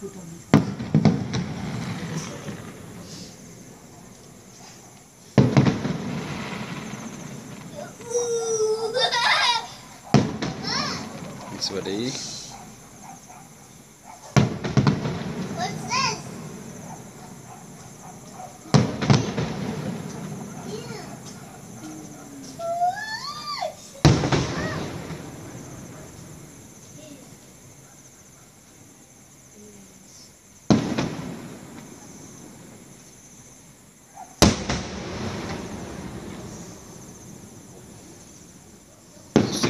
put on it. It's ready.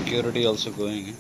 security also going.